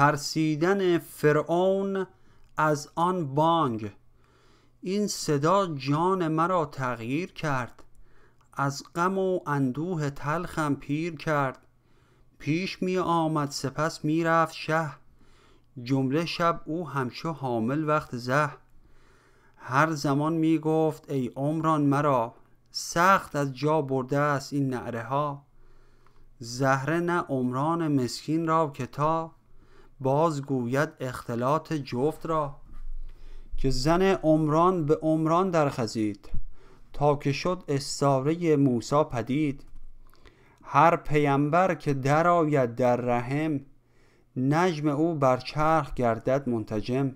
ترسیدن فرعون از آن بانگ. این صدا جان مرا تغییر کرد. از غم و اندوه تلخم پیر کرد. پیش می آمد سپس می رفت شه. جمله شب او همچو حامل وقت زه. هر زمان می گفت ای عمران مرا سخت از جا برده است این نعره ها. زهره نه عمران مسکین را که تا باز گوید اختلاط جفت را. که زن عمران به عمران در خزید تا که شد استاره موسا پدید. هر پیمبر که درآید در رحم نجم او بر چرخ گردد منتجم.